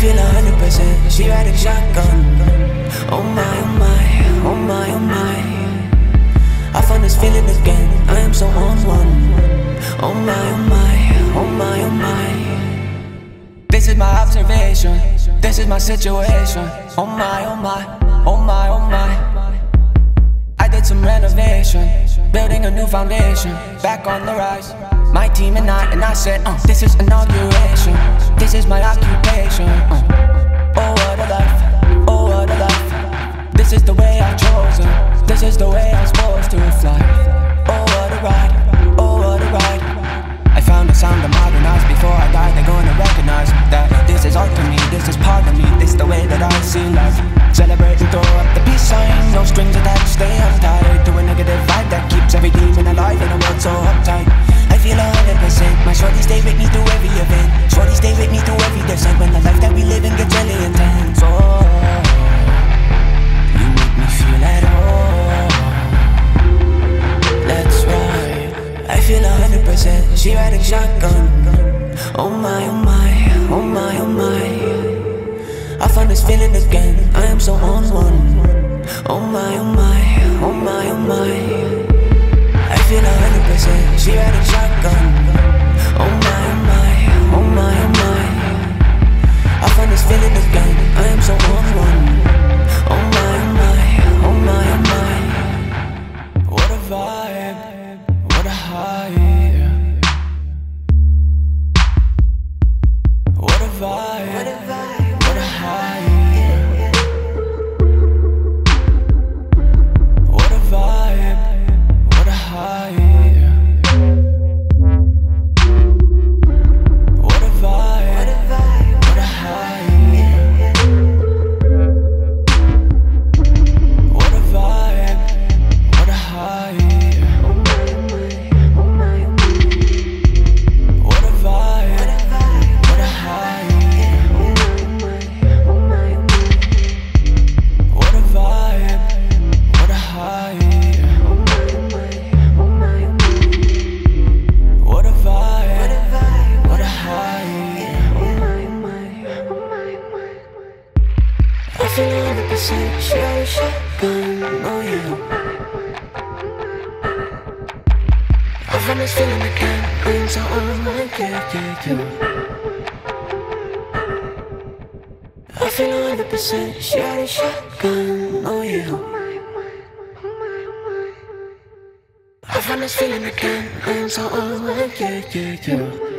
feel a hundred percent. She a shotgun. Oh observation. This is my situation. Oh my, oh my, oh my, oh my. I did some renovation, building a new foundation. Back on the rise. My team and I, and I said, uh, this is inauguration. This is my occupation. Uh. Shorty stay with me through every descent. When the life that we live in gets really intense. Oh, you make me feel at home. Let's ride. I feel a hundred percent. She riding shotgun. Oh my, oh my, oh my, oh my. I find this feeling again. I am so on one. Oh my, oh my, vibe, what a high. Vibe, what a vibe, feel hundred percent. Got a shotgun. Oh yeah. I find this feeling again. I am so on my yeah, yeah, yeah. I feel hundred percent. Got a shotgun. Oh yeah. I find this feeling again. I am so on my yeah, yeah, yeah.